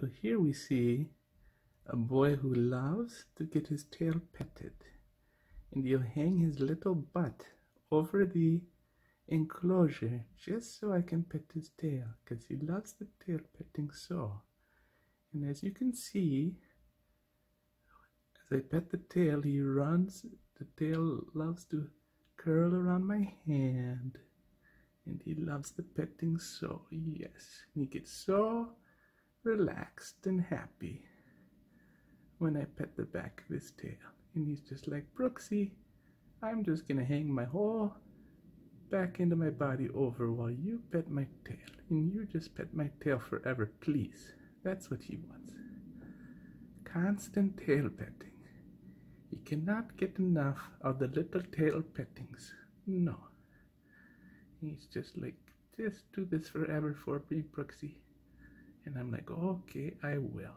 So here we see a boy who loves to get his tail petted. And you hang his little butt over the enclosure just so I can pet his tail because he loves the tail petting so. And as you can see, as I pet the tail, he runs. The tail loves to curl around my hand. And he loves the petting so, yes. he gets so relaxed and happy when I pet the back of his tail. And he's just like, Brooksy, I'm just gonna hang my whole back into my body over while you pet my tail. And you just pet my tail forever, please. That's what he wants. Constant tail petting. He cannot get enough of the little tail pettings. No. He's just like, just do this forever for me, Brooksy. And I'm like, okay, I will.